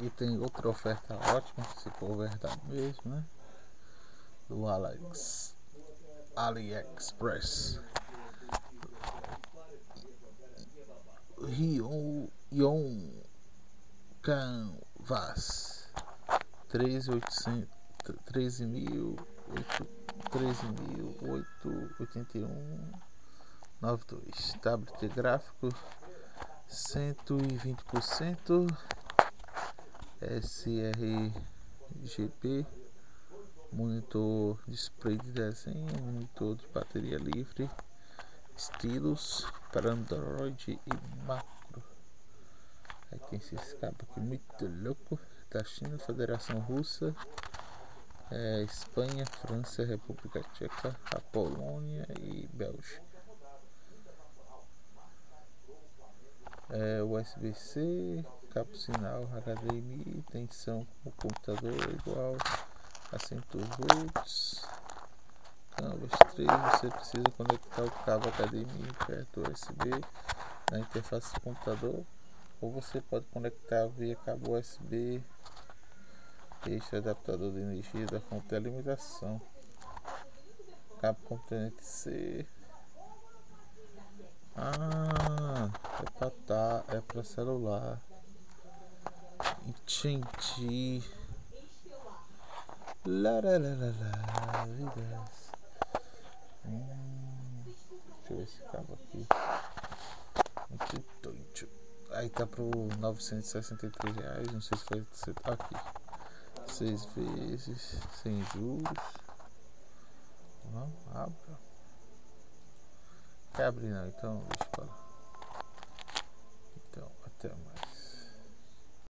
Aqui tem outra oferta ótima, se for verdade mesmo, né? Do Alex AliExpress. Rion Yon Canvas 13.800 13.000 13.881 tablet gráfico 120% sRGB monitor display de desenho monitor de bateria livre estilos para Android e macro aí tem esse cabo aqui muito louco da China Federação Russa é, Espanha, França, República Tcheca, a Polônia e Bélgica. É, USB-C, cabo sinal HDMI, tensão o computador igual a 100 volts. Canvas 3, você precisa conectar o cabo HDMI perto USB na interface do computador ou você pode conectar via cabo USB este adaptador de energia da fonte de alimentação. Cabo componente C. Ah, é para tá, é para celular. Entendi. Lá, lá, lá, lá, lá. Hum, deixa eu ver esse cabo aqui. Muito doido. Aí tá pro 963 reais. Não sei se foi aqui seis vezes sem juros. Não, abra. Quer abrir não, então deixa até mais.